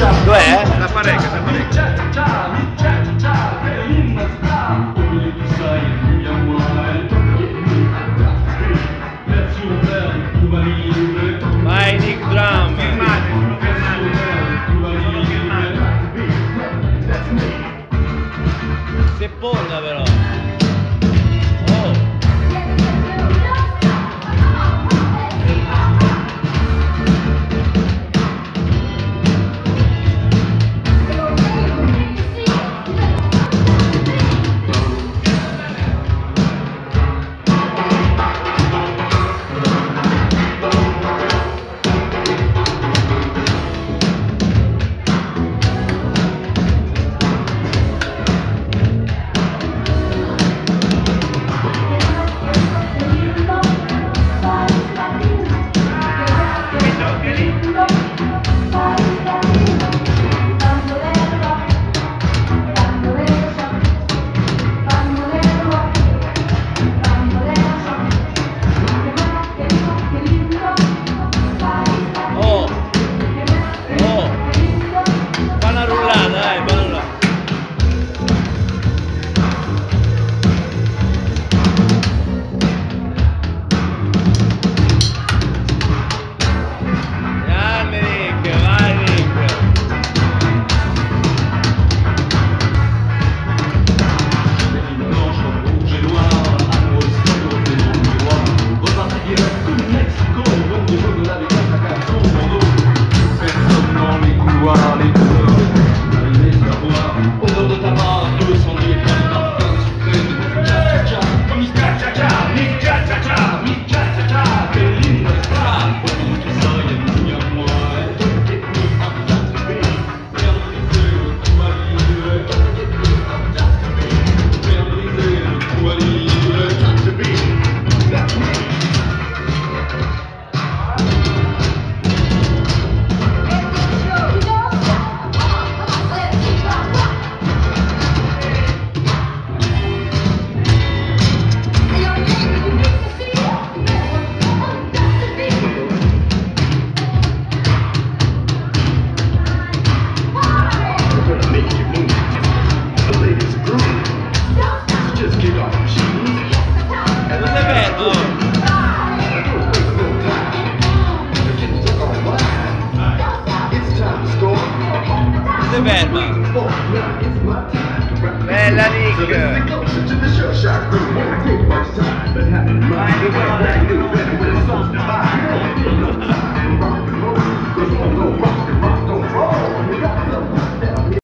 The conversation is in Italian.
Dov'è? La parecchia, la parecchia. Seppona però ferma. Bella Nick.